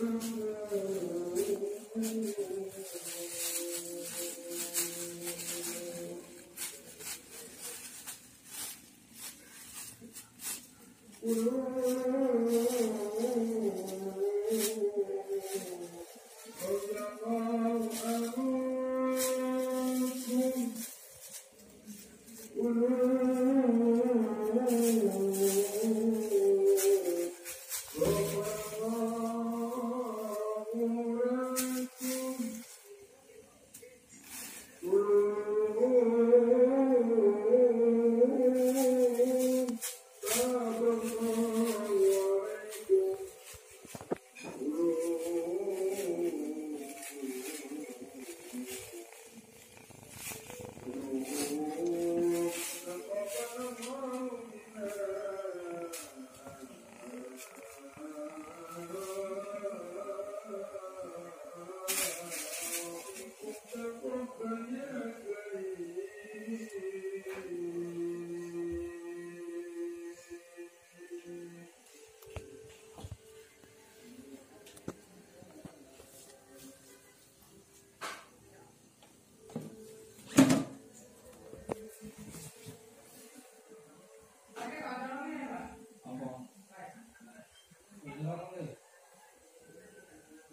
Oh, Yeah.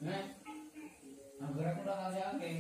Nek, anggaran kurang kali angke.